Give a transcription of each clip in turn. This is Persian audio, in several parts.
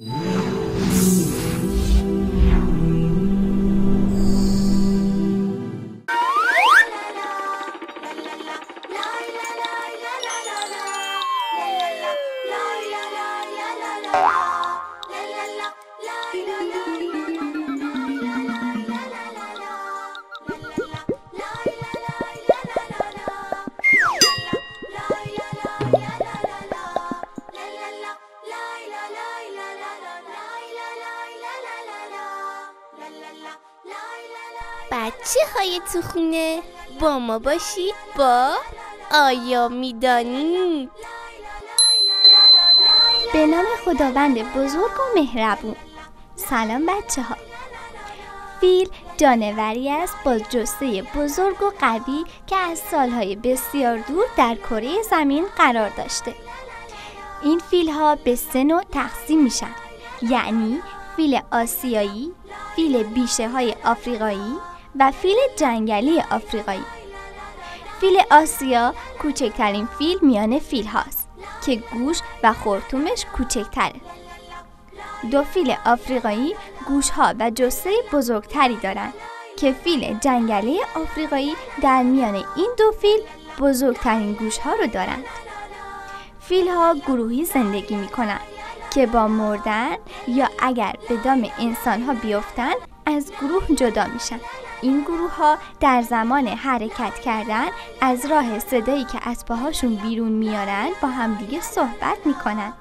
la la la بچه های تو خونه. با ما باشید با آیا می‌دانید به نام خداوند بزرگ و مهربون. سلام بچه ها فیل جانوری است با جسته بزرگ و قوی که از سالهای بسیار دور در کره زمین قرار داشته. این فیل ها به سه نوع تقسیم میشن. یعنی فیل آسیایی، فیل بیشه های آفریقایی و فیل جنگلی آفریقایی. فیل آسیا کوچکترین فیل میان فیل هاست که گوش و خرطومش کوچکتره. دو فیل آفریقایی گوش ها و جثه بزرگتری دارند که فیل جنگلی آفریقایی در میان این دو فیل بزرگترین گوش ها رو دارند. فیل ها گروهی زندگی می کنند که با مردن یا اگر به دام انسان ها بیفتن از گروه جدا میشن. این گروه ها در زمان حرکت کردن از راه صدایی که از پاهاشون بیرون میارن با همدیگه صحبت می‌کنن.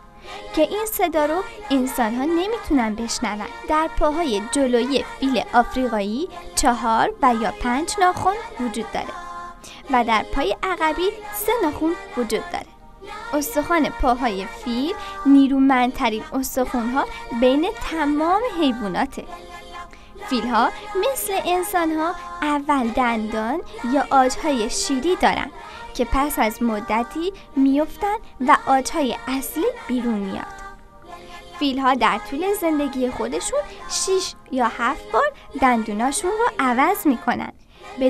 که این صدا رو انسان ها نمی‌تونن بشنون. در پاهای جلویی فیل آفریقایی چهار و یا پنج ناخون وجود داره و در پای عقبی سه ناخون وجود داره. استخوان پاهای فیل نیرومندترین استخوانها بین تمام حیواناته. فیل ها مثل انسان ها اول دندان یا آجهای شیری دارن که پس از مدتی میفتن و آجهای اصلی بیرون میاد. فیل ها در طول زندگی خودشون 6 یا 7 بار دندوناشون رو عوض می‌کنن. به